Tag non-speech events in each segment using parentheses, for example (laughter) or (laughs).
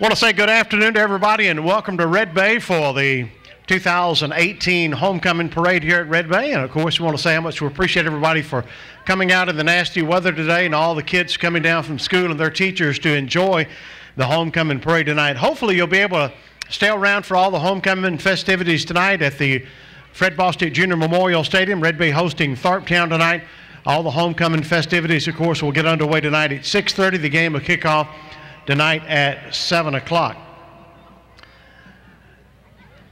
want to say good afternoon to everybody and welcome to Red Bay for the 2018 homecoming parade here at Red Bay. And of course, we want to say how much we appreciate everybody for coming out in the nasty weather today and all the kids coming down from school and their teachers to enjoy the homecoming parade tonight. Hopefully, you'll be able to stay around for all the homecoming festivities tonight at the Fred Bostick Jr. Memorial Stadium. Red Bay hosting Tharptown tonight. All the homecoming festivities, of course, will get underway tonight at 6:30. The game will kick off tonight at 7 o'clock.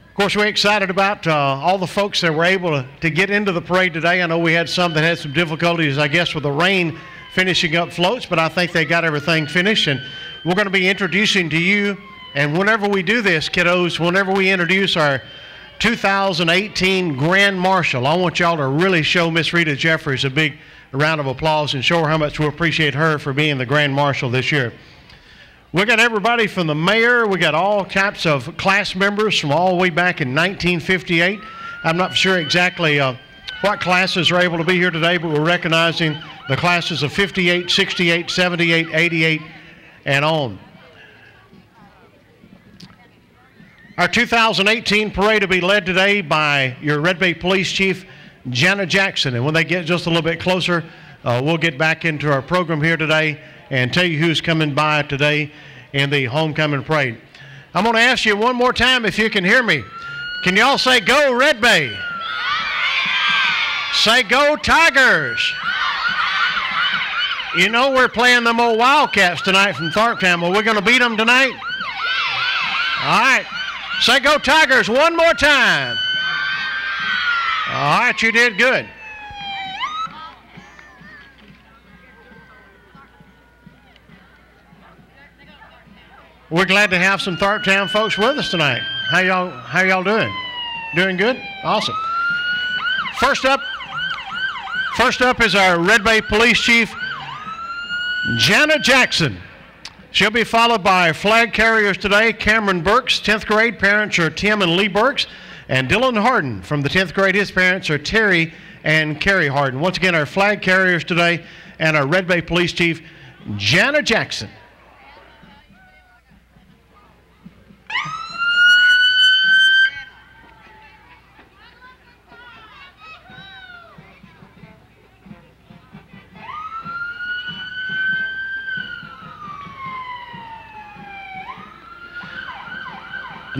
Of course, we're excited about uh, all the folks that were able to, to get into the parade today. I know we had some that had some difficulties, I guess, with the rain finishing up floats, but I think they got everything finished. And we're going to be introducing to you, and whenever we do this, kiddos, whenever we introduce our 2018 Grand Marshal, I want y'all to really show Miss Rita Jeffries a big round of applause and show her how much we appreciate her for being the Grand Marshal this year. We got everybody from the mayor. We got all types of class members from all the way back in 1958. I'm not sure exactly uh, what classes are able to be here today, but we're recognizing the classes of 58, 68, 78, 88, and on. Our 2018 parade will be led today by your Red Bay Police Chief, Jana Jackson. And when they get just a little bit closer, uh, we'll get back into our program here today and tell you who's coming by today in the homecoming parade. I'm going to ask you one more time if you can hear me. Can y'all say go Red Bay? Say go Tigers. You know we're playing them old Wildcats tonight from Tharptown. Are we're going to beat them tonight? All right. Say go Tigers one more time. All right, you did good. We're glad to have some Tharptown folks with us tonight. How y'all how y'all doing? Doing good? Awesome. First up, first up is our Red Bay Police Chief, Jana Jackson. She'll be followed by flag carriers today, Cameron Burks, 10th grade. Parents are Tim and Lee Burks. And Dylan Harden from the 10th grade. His parents are Terry and Carrie Harden. Once again, our flag carriers today and our Red Bay Police Chief, Jana Jackson.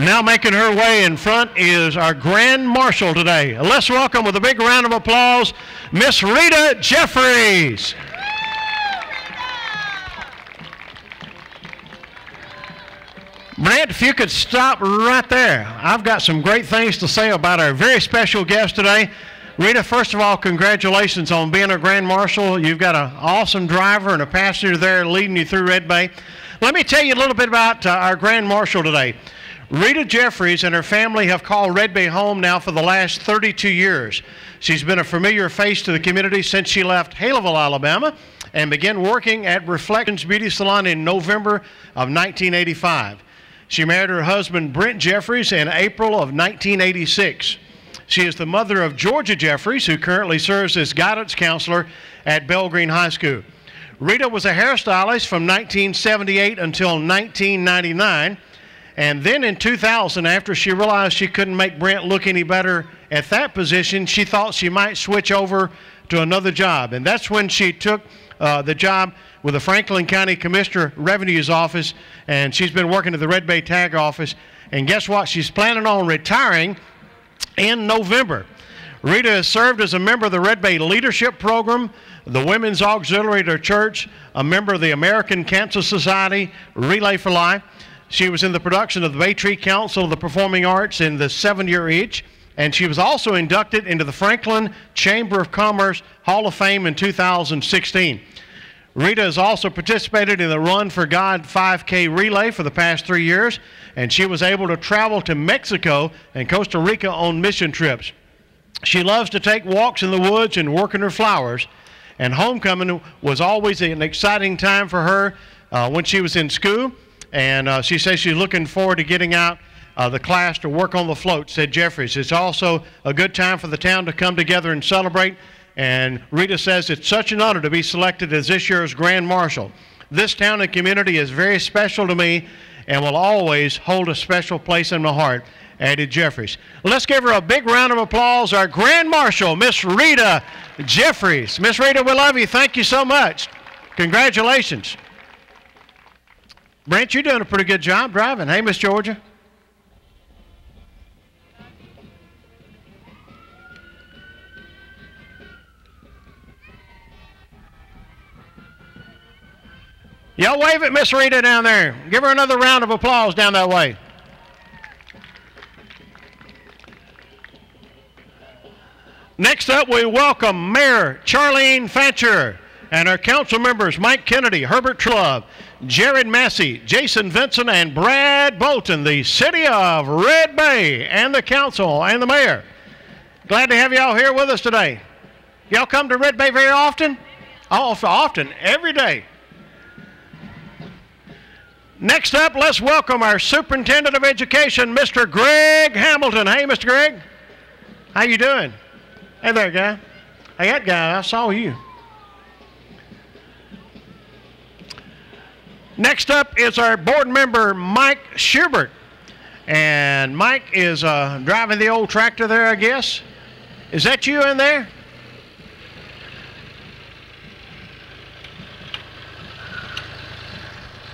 Now making her way in front is our Grand Marshal today. Let's welcome with a big round of applause, Miss Rita Jeffries. Brent, if you could stop right there. I've got some great things to say about our very special guest today. Rita, first of all, congratulations on being a Grand Marshal. You've got an awesome driver and a passenger there leading you through Red Bay. Let me tell you a little bit about uh, our Grand Marshal today. Rita Jeffries and her family have called Red Bay home now for the last 32 years. She's been a familiar face to the community since she left Haleyville, Alabama, and began working at Reflections Beauty Salon in November of 1985. She married her husband, Brent Jeffries, in April of 1986. She is the mother of Georgia Jeffries, who currently serves as guidance counselor at Belgreen High School. Rita was a hairstylist from 1978 until 1999 and then in 2000, after she realized she couldn't make Brent look any better at that position, she thought she might switch over to another job. And that's when she took uh, the job with the Franklin County Commissioner Revenue's office, and she's been working at the Red Bay Tag office. And guess what? She's planning on retiring in November. Rita has served as a member of the Red Bay Leadership Program, the Women's Auxiliary to Church, a member of the American Cancer Society, Relay for Life. She was in the production of the Bay Tree Council of the Performing Arts in the seven year itch, and she was also inducted into the Franklin Chamber of Commerce Hall of Fame in 2016. Rita has also participated in the Run for God 5K relay for the past three years, and she was able to travel to Mexico and Costa Rica on mission trips. She loves to take walks in the woods and work in her flowers, and homecoming was always an exciting time for her uh, when she was in school and uh, she says she's looking forward to getting out uh, the class to work on the float, said Jeffries. It's also a good time for the town to come together and celebrate. And Rita says it's such an honor to be selected as this year's Grand Marshal. This town and community is very special to me, and will always hold a special place in my heart. added Jeffries. Let's give her a big round of applause. Our Grand Marshal, Miss Rita Jeffries. Miss Rita, we love you. Thank you so much. Congratulations. Brent, you're doing a pretty good job driving. Hey, Miss Georgia. Y'all wave at Miss Rita down there. Give her another round of applause down that way. Next up, we welcome Mayor Charlene Fancher and our council members Mike Kennedy, Herbert Trulove, Jared Massey, Jason Vincent, and Brad Bolton, the city of Red Bay, and the council and the mayor. Glad to have y'all here with us today. Y'all come to Red Bay very often? Oh, often, every day. Next up, let's welcome our Superintendent of Education, Mr. Greg Hamilton. Hey, Mr. Greg. How you doing? Hey there, guy. Hey, that guy, I saw you. Next up is our board member, Mike Schubert. And Mike is uh, driving the old tractor there, I guess. Is that you in there?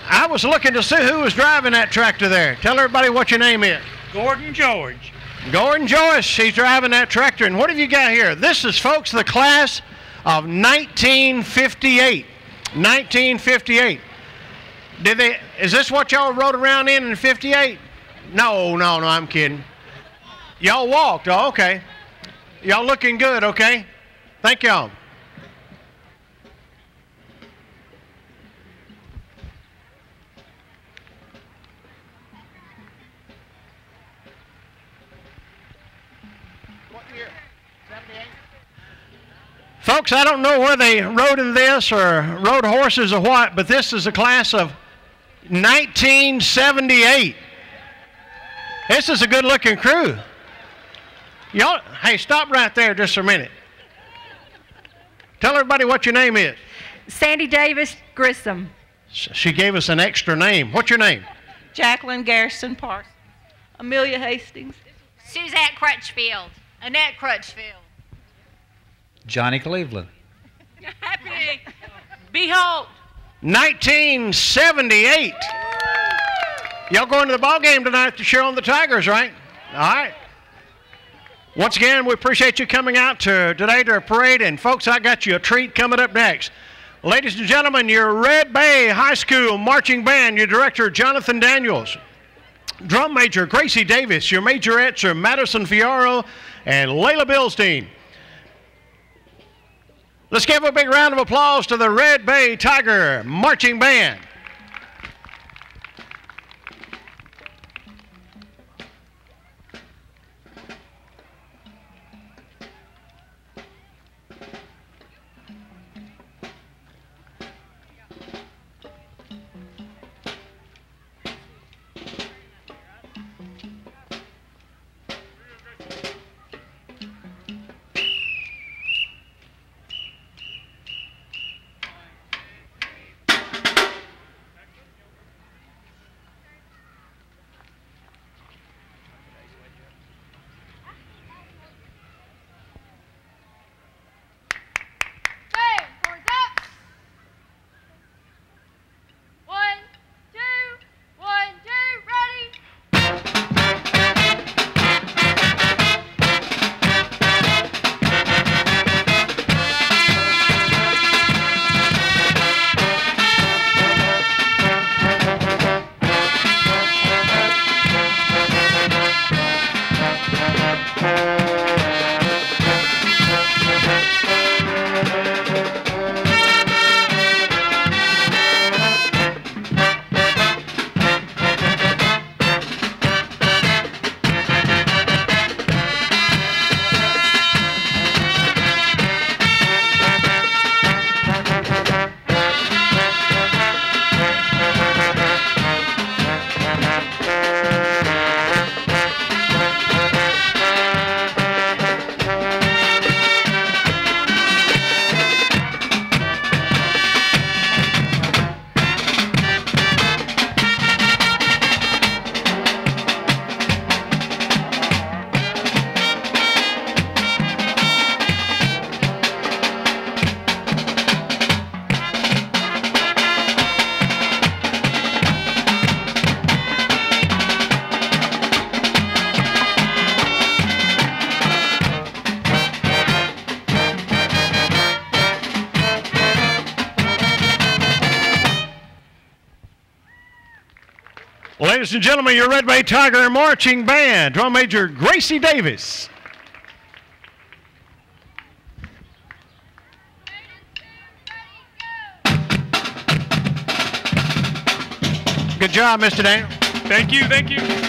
I was looking to see who was driving that tractor there. Tell everybody what your name is. Gordon George. Gordon Joyce, he's driving that tractor. And what have you got here? This is, folks, the class of 1958. 1958. Did they? Is this what y'all rode around in in 58? No, no, no, I'm kidding. Y'all walked. Oh, okay. Y'all looking good, okay? Thank y'all. Folks, I don't know where they rode in this or rode horses or what, but this is a class of 1978. This is a good looking crew. Y'all, hey, stop right there just for a minute. Tell everybody what your name is. Sandy Davis Grissom. She gave us an extra name. What's your name? Jacqueline Garrison Parsons. Amelia Hastings. Suzette Crutchfield. Annette Crutchfield. Johnny Cleveland. (laughs) Happy Behold. 1978. Y'all going to the ball game tonight to cheer on the Tigers, right? All right. Once again, we appreciate you coming out to today to our parade, and folks, I got you a treat coming up next. Ladies and gentlemen, your Red Bay High School marching band, your director Jonathan Daniels, drum major Gracie Davis, your majorettes are Madison Fiaro and Layla Bilstein. Let's give a big round of applause to the Red Bay Tiger Marching Band. And gentlemen, your Red Bay Tiger Marching Band, Drum Major Gracie Davis. Good job, Mr. Daniel. Thank you, thank you.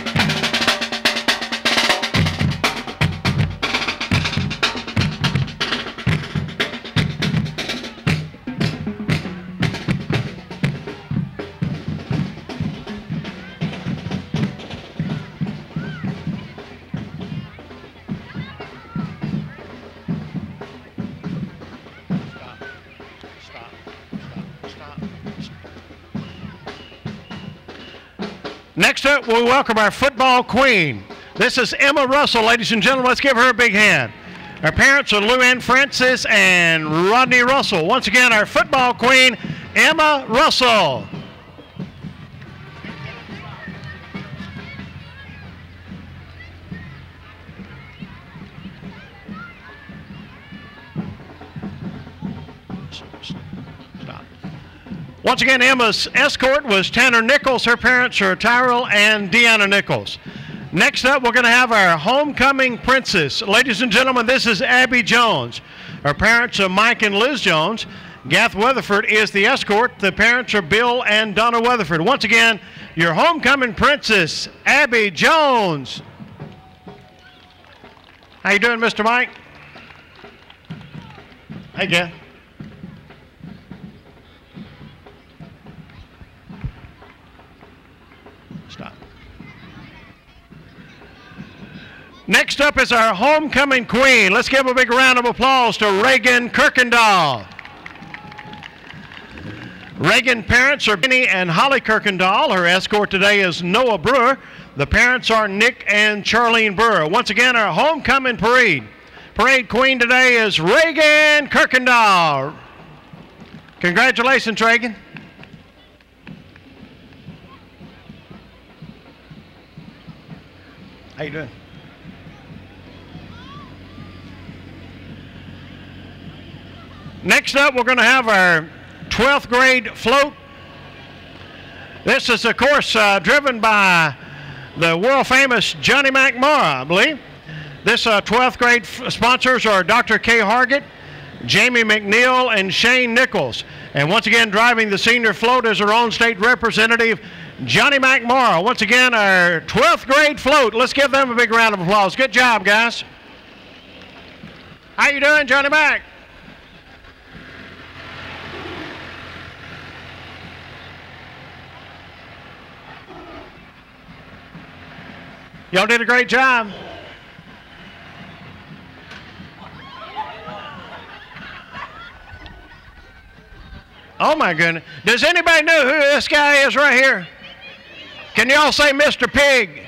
We welcome our football queen. This is Emma Russell, ladies and gentlemen. Let's give her a big hand. Her parents are Lou Ann Francis and Rodney Russell. Once again, our football queen, Emma Russell. Once again, Emma's escort was Tanner Nichols. Her parents are Tyrell and Deanna Nichols. Next up, we're going to have our homecoming princess. Ladies and gentlemen, this is Abby Jones. Her parents are Mike and Liz Jones. Gath Weatherford is the escort. The parents are Bill and Donna Weatherford. Once again, your homecoming princess, Abby Jones. How you doing, Mr. Mike? Hey, Gath. Next up is our homecoming queen. Let's give a big round of applause to Reagan Kirkendall. Reagan parents are Benny and Holly Kirkendall. Her escort today is Noah Brewer. The parents are Nick and Charlene Brewer. Once again, our homecoming parade. Parade queen today is Reagan Kirkendall. Congratulations, Reagan. How you doing? Next up, we're going to have our 12th grade float. This is, of course, uh, driven by the world famous Johnny Mack Morrow, I believe. This uh, 12th grade sponsors are Dr. Kay Hargett, Jamie McNeil, and Shane Nichols. And once again, driving the senior float is our own state representative, Johnny Mack Morrow. Once again, our 12th grade float. Let's give them a big round of applause. Good job, guys. How you doing, Johnny Mack? Y'all did a great job. Oh my goodness. Does anybody know who this guy is right here? Can y'all say Mr. Pig?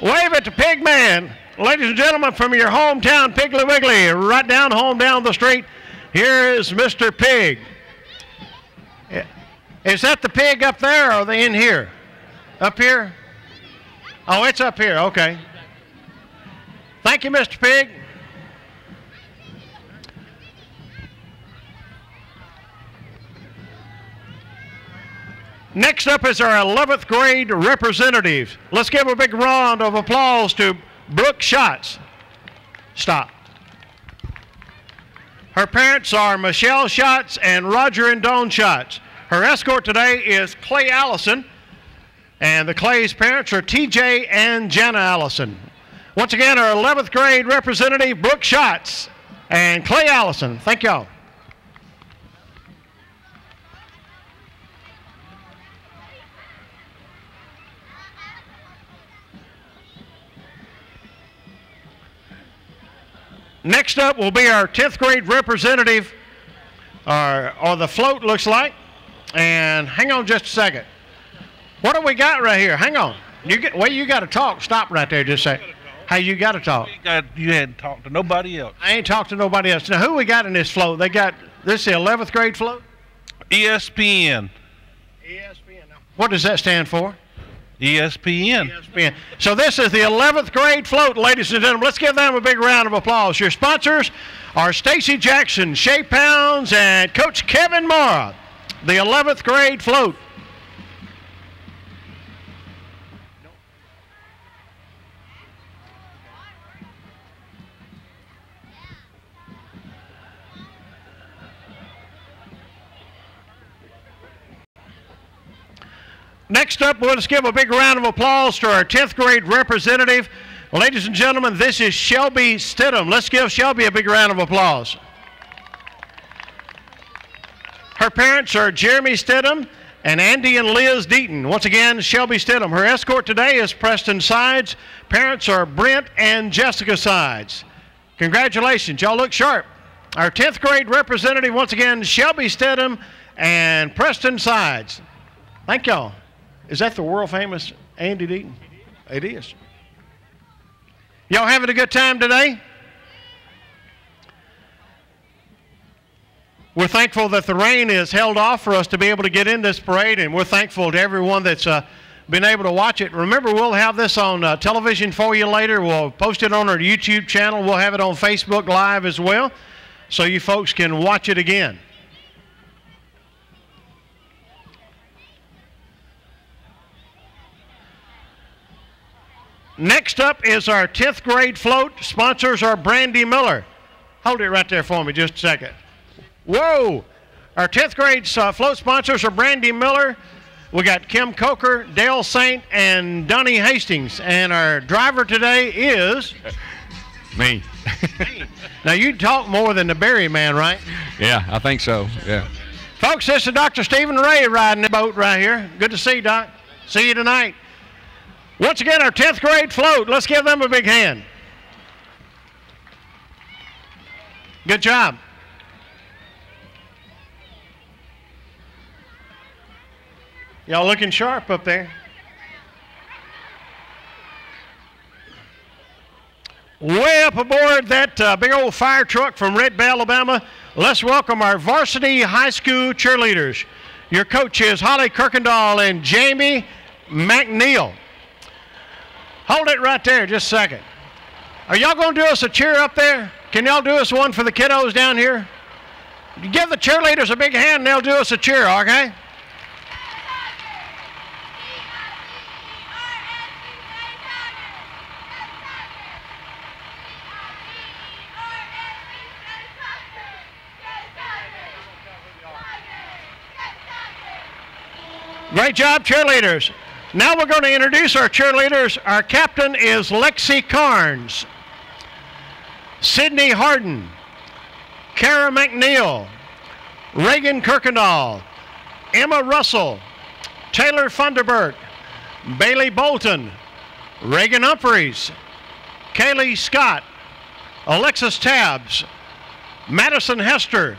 Wave at the pig man. Ladies and gentlemen, from your hometown, Piggly Wiggly, right down home down the street, here is Mr. Pig. Is that the pig up there or are they in here? Up here? Oh, it's up here. Okay. Thank you, Mr. Pig. Next up is our 11th grade representatives. Let's give a big round of applause to Brooke Schatz. Stop. Her parents are Michelle Schatz and Roger and Dawn Schatz. Her escort today is Clay Allison, and the Clay's parents are TJ and Jenna Allison. Once again, our 11th grade representative, Brooke Schatz and Clay Allison. Thank y'all. Next up will be our 10th grade representative, uh, or, or the float looks like. And hang on just a second. What do we got right here? Hang on. You get well. You got to talk. Stop right there. Just say. Hey, you got to talk. You, got, you hadn't talked to nobody else. I ain't talked to nobody else. Now, who we got in this float? They got this is the 11th grade float. ESPN. ESPN. What does that stand for? ESPN. ESPN. So this is the 11th grade float, ladies and gentlemen. Let's give them a big round of applause. Your sponsors are Stacy Jackson, Shay Pounds, and Coach Kevin Mara. The 11th grade float. Next up, let's give a big round of applause to our 10th grade representative. Ladies and gentlemen, this is Shelby Stidham. Let's give Shelby a big round of applause. Her parents are Jeremy Stidham and Andy and Liz Deaton. Once again, Shelby Stidham. Her escort today is Preston Sides. Parents are Brent and Jessica Sides. Congratulations, y'all look sharp. Our 10th grade representative, once again, Shelby Stidham and Preston Sides. Thank y'all. Is that the world famous Andy Deaton? It is. Y'all having a good time today? We're thankful that the rain is held off for us to be able to get in this parade, and we're thankful to everyone that's uh, been able to watch it. Remember, we'll have this on uh, television for you later. We'll post it on our YouTube channel. We'll have it on Facebook Live as well, so you folks can watch it again. Next up is our 10th grade float. Sponsors are Brandy Miller. Hold it right there for me just a second. Whoa! Our 10th grade uh, float sponsors are Brandy Miller. We got Kim Coker, Dale Saint, and Donnie Hastings. And our driver today is. (laughs) Me. (laughs) now, you talk more than the Berry man, right? Yeah, I think so. Yeah. Folks, this is Dr. Stephen Ray riding the boat right here. Good to see you, Doc. See you tonight. Once again, our 10th grade float. Let's give them a big hand. Good job. Y'all looking sharp up there. Way up aboard that uh, big old fire truck from Red Bay, Alabama. Let's welcome our varsity high school cheerleaders. Your coach is Holly Kirkendall and Jamie McNeil. Hold it right there just a second. Are y'all going to do us a cheer up there? Can y'all do us one for the kiddos down here? Give the cheerleaders a big hand and they'll do us a cheer, okay? Great job, cheerleaders. Now we're going to introduce our cheerleaders. Our captain is Lexi Carnes, Sydney Harden, Kara McNeil, Reagan Kirkendall, Emma Russell, Taylor Funderburk, Bailey Bolton, Reagan Humphreys, Kaylee Scott, Alexis Tabbs, Madison Hester,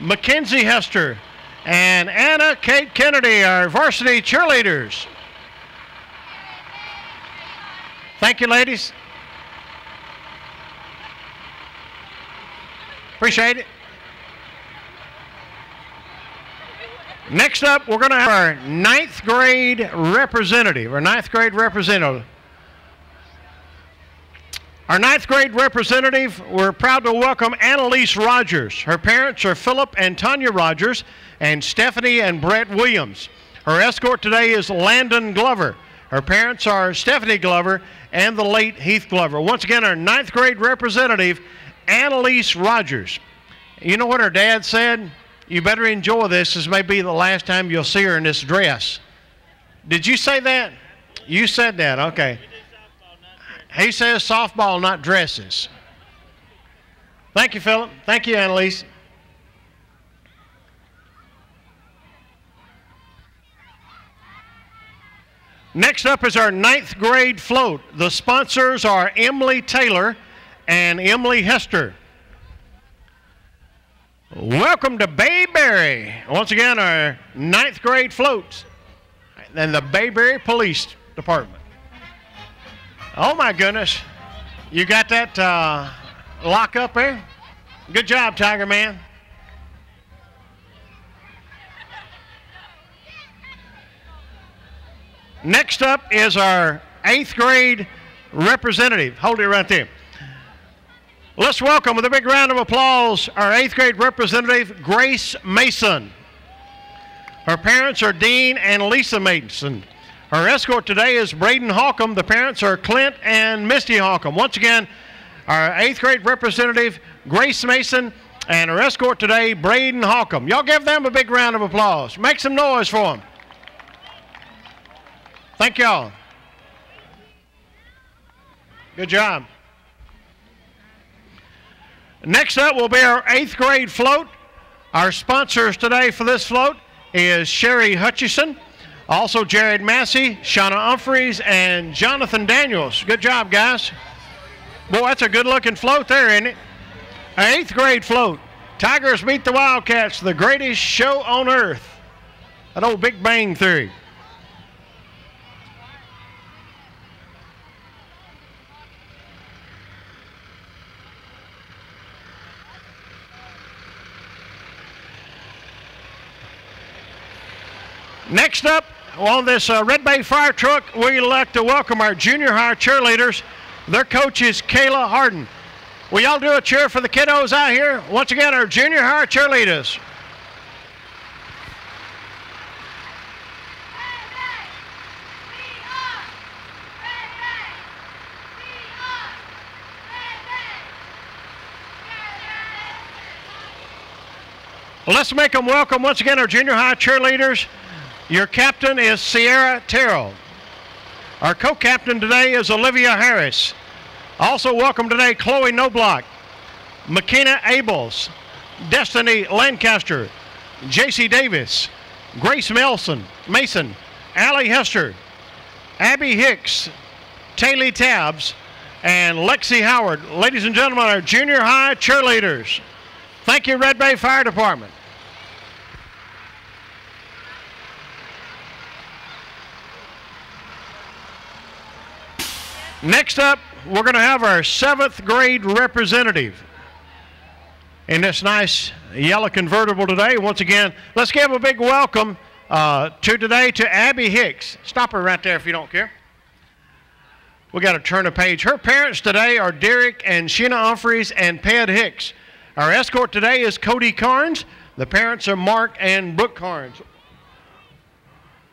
Mackenzie Hester, and Anna Kate Kennedy, our varsity cheerleaders. Thank you, ladies. Appreciate it. Next up, we're going to have our ninth grade representative, our ninth grade representative. Our ninth grade representative, we're proud to welcome Annalise Rogers. Her parents are Philip and Tanya Rogers and Stephanie and Brett Williams. Her escort today is Landon Glover. Her parents are Stephanie Glover and the late Heath Glover. Once again, our ninth grade representative, Annalise Rogers. You know what her dad said? You better enjoy this. This may be the last time you'll see her in this dress. Did you say that? You said that, okay. He says softball, not dresses. Thank you, Philip. Thank you, Annalise. Next up is our ninth grade float. The sponsors are Emily Taylor and Emily Hester. Welcome to Bayberry. Once again, our ninth grade floats and the Bayberry Police Department. Oh my goodness. You got that uh, lock up there? Good job, Tiger Man. Next up is our eighth grade representative. Hold it right there. Let's welcome with a big round of applause our eighth grade representative, Grace Mason. Her parents are Dean and Lisa Mason. Her escort today is Braden Hawcom. The parents are Clint and Misty Hawcom. Once again, our eighth grade representative, Grace Mason, and her escort today, Braden Hawcom. Y'all give them a big round of applause. Make some noise for them. Thank y'all. Good job. Next up will be our eighth grade float. Our sponsors today for this float is Sherry Hutchison, also Jared Massey, Shauna Humphreys, and Jonathan Daniels. Good job, guys. Boy, that's a good looking float there, isn't it? Eighth grade float. Tigers meet the Wildcats, the greatest show on earth. That old Big Bang Theory. Next up on this uh, Red Bay Fire Truck, we'd like to welcome our junior high cheerleaders. Their coach is Kayla Harden. Will y'all do a cheer for the kiddos out here? Once again, our junior high cheerleaders. Let's make them welcome once again our junior high cheerleaders. Your captain is Sierra Terrell. Our co-captain today is Olivia Harris. Also welcome today Chloe Noblock, McKenna Abels, Destiny Lancaster, JC Davis, Grace Melson, Mason, Allie Hester, Abby Hicks, Taylor Tabs, and Lexi Howard. Ladies and gentlemen, our junior high cheerleaders. Thank you, Red Bay Fire Department. Next up, we're going to have our seventh grade representative in this nice yellow convertible today. Once again, let's give a big welcome uh, to today to Abby Hicks. Stop her right there if you don't care. We got to turn a page. Her parents today are Derek and Sheena Humphreys and Ped Hicks. Our escort today is Cody Carnes. The parents are Mark and Brooke Carnes.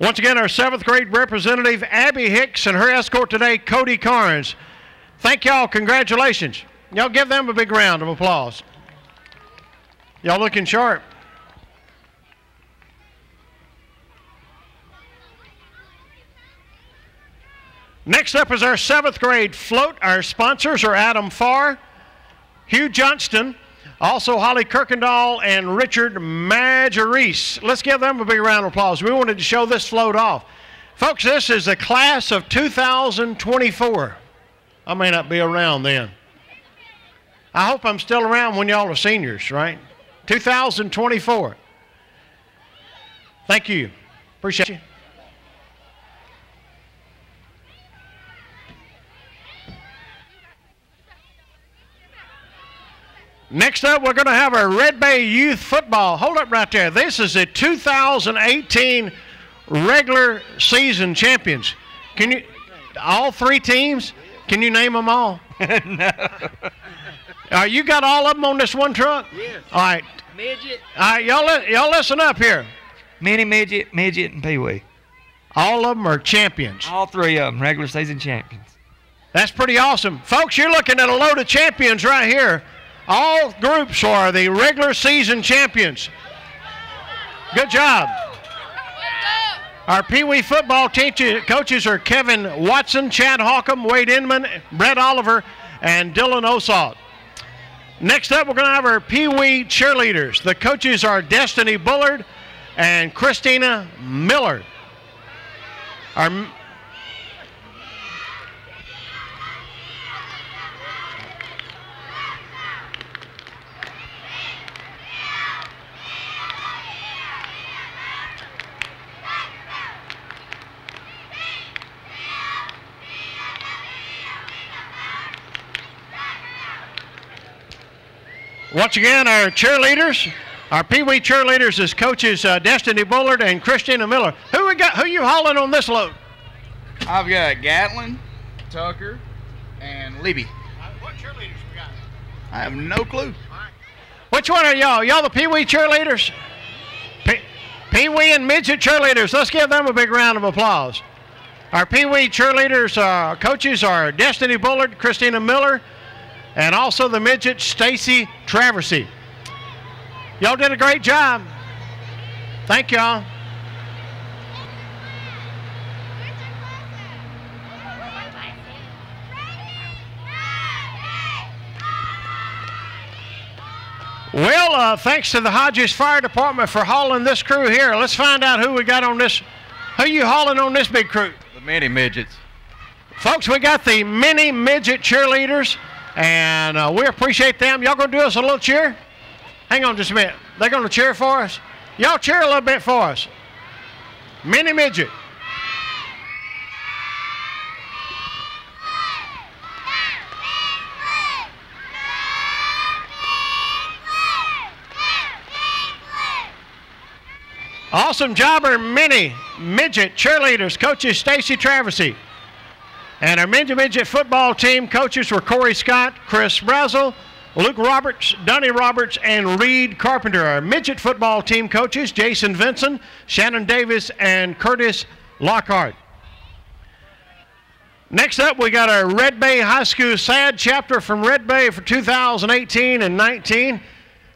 Once again, our seventh grade representative, Abby Hicks, and her escort today, Cody Carnes. Thank y'all. Congratulations. Y'all give them a big round of applause. Y'all looking sharp. Next up is our seventh grade float. Our sponsors are Adam Farr, Hugh Johnston, also Holly Kirkendall and Richard Majerise. Let's give them a big round of applause. We wanted to show this float off. Folks, this is the class of 2024. I may not be around then. I hope I'm still around when y'all are seniors, right? 2024. Thank you. Appreciate you. Next up, we're going to have our Red Bay Youth Football. Hold up right there. This is the 2018 regular season champions. Can you, all three teams? Can you name them all? (laughs) no. Uh, you got all of them on this one truck? Yes. All right. Midget. All right, y'all, li- y'all listen up here. Mini midget, midget, and pee wee. All of them are champions. All three of them, regular season champions. That's pretty awesome. Folks, you're looking at a load of champions right here. All groups are the regular season champions. Good job. Our Pee Wee football coaches are Kevin Watson, Chad Hawcom, Wade Inman, Brett Oliver, and Dylan Osalt. Next up, we're going to have our Pee Wee cheerleaders. The coaches are Destiny Bullard and Christina Miller. Our Once again, our cheerleaders, our Pee Wee cheerleaders is coaches uh, Destiny Bullard and Christina Miller. Who we got? Who you hauling on this load? I've got Gatlin, Tucker, and Libby. What cheerleaders we got? I have no clue. Which one are y'all? Y'all the Pee Wee cheerleaders? Pe- Pee Wee and midget cheerleaders. Let's give them a big round of applause. Our Pee Wee cheerleaders uh, coaches are Destiny Bullard, Christina Miller, and also the midget Stacy Traversy. Y'all did a great job. Thank y'all. Well, uh, thanks to the Hodges Fire Department for hauling this crew here. Let's find out who we got on this. Who you hauling on this big crew? The mini midgets. Folks, we got the mini midget cheerleaders and uh, we appreciate them. Y'all gonna do us a little cheer? Hang on just a minute. They're gonna cheer for us. Y'all cheer a little bit for us. Mini midget. Awesome job, our mini midget cheerleaders, coaches Stacy Traversy. And our midget midget football team coaches were Corey Scott, Chris Brazel, Luke Roberts, Donnie Roberts, and Reed Carpenter. Our midget football team coaches Jason Vinson, Shannon Davis, and Curtis Lockhart. Next up, we got our Red Bay High School SADD chapter from Red Bay for 2018 and 19.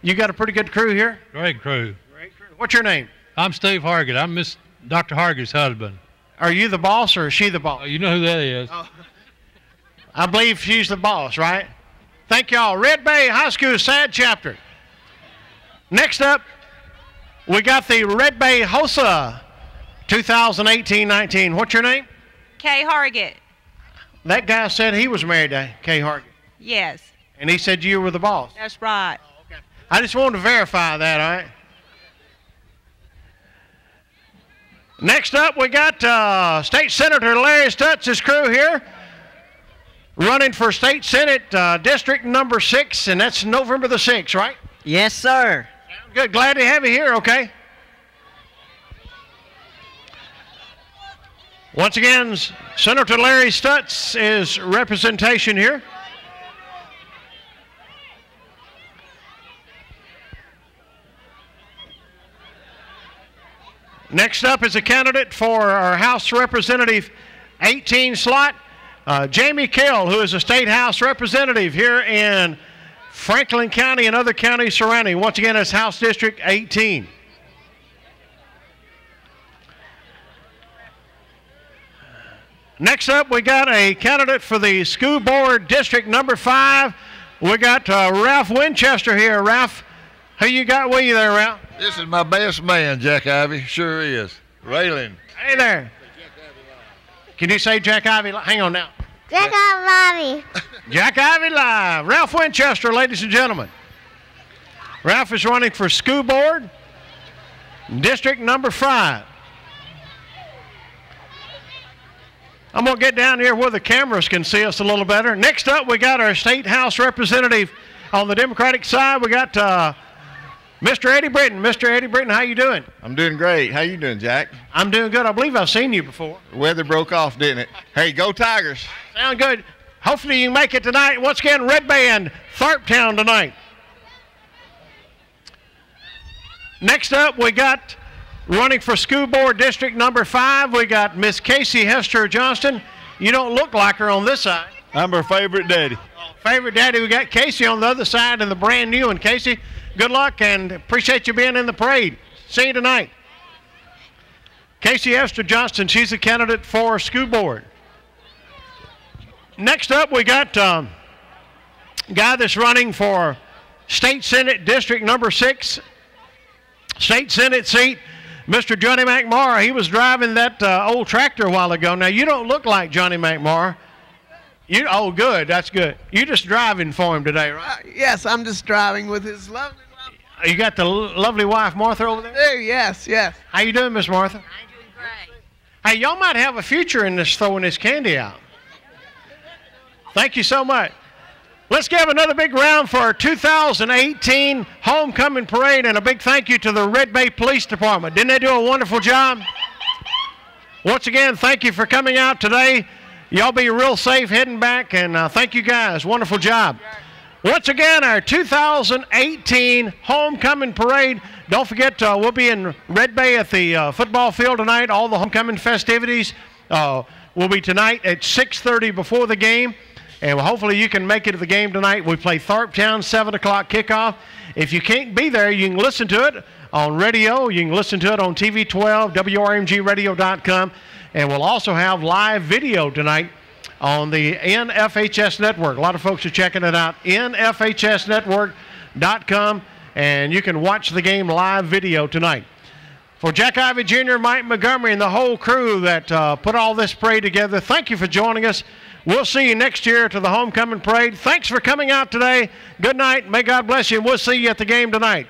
You got a pretty good crew here. Great crew. Great crew. What's your name? I'm Steve Hargett. I'm Miss Dr. Hargett's husband. Are you the boss or is she the boss? Oh, you know who that is. Oh. I believe she's the boss, right? Thank y'all. Red Bay High School SADD chapter. Next up, we got the Red Bay HOSA 2018-19. What's your name? Kay Hargett. That guy said he was married to Kay Hargett, Yes, and he said you were the boss. that's right. Oh, I just wanted to verify that, all right? Next up, we got uh, State Senator Larry Stutts's crew here, running for State Senate uh, District Number Six, and that's November the sixth, right? Yes, sir. Good. Glad to have you here. Okay. Once again, Senator Larry Stutz is representation here. Next up is a candidate for our House Representative 18 slot, uh, Jamie Kiel, who is a State House Representative here in Franklin County and other counties surrounding. Once again, it's House District 18. Next up, we got a candidate for the school board district number five. We got uh, Ralph Winchester here. Ralph, who you got with you there, Ralph? This is my best man, Jack Ivy. Sure is. Raylan. Hey there. Can you say Jack Ivy? Hang on now. Jack Ivy. (laughs) Jack Ivy Live. Ralph Winchester, ladies and gentlemen. Ralph is running for school board, district number five. I'm going to get down here where the cameras can see us a little better. Next up, we got our state house representative on the Democratic side. We got uh, Mr. Eddie Britton. Mr. Eddie Britton, how you doing? I'm doing great. How you doing, Jack? I'm doing good. I believe I've seen you before. The weather broke off, didn't it? Hey, go Tigers. Sound good. Hopefully you make it tonight. Once again, Red Bay, Tharptown tonight. Next up, we got running for school board district number five. We got Miss Casey Hester Johnston. You don't look like her on this side. I'm her favorite daddy. Favorite daddy, we got Casey on the other side and the brand new one. Casey, good luck and appreciate you being in the parade. See you tonight. Casey Hester Johnston, she's a candidate for school board. Next up, we got um, a guy that's running for State Senate District Number Six, State Senate seat, Mr. Johnny Mack Morrow. He was driving that uh, old tractor a while ago. Now you don't look like Johnny Mack Morrow. You oh good, that's good. You're just driving for him today, right? Yes, I'm just driving with his lovely. You got the lovely wife Martha over there. There, yes, yes. How you doing, Miss Martha? I'm doing great. Hey, y'all might have a future in this throwing this candy out. Thank you so much. Let's give another big round for our 2018 homecoming parade and a big thank you to the Red Bay Police Department. Didn't they do a wonderful job? Once again, thank you for coming out today. Y'all be real safe heading back, and uh, thank you guys. Wonderful job. Once again, our 2018 homecoming parade. Don't forget, uh, we'll be in Red Bay at the uh, football field tonight. All the homecoming festivities uh, will be tonight at 6:30 before the game, and hopefully you can make it to the game tonight. We play Tharptown 7 o'clock kickoff. If you can't be there, you can listen to it on radio. You can listen to it on TV 12, WRMGRadio.com, and we'll also have live video tonight on the NFHS network. A lot of folks are checking it out. NFHSnetwork.com. and you can watch the game live video tonight. For Jack Ivy Jr., Mike Montgomery, and the whole crew that uh, put all this parade together, thank you for joining us. We'll see you next year to the homecoming parade. Thanks for coming out today. Good night. May God bless you, and we'll see you at the game tonight.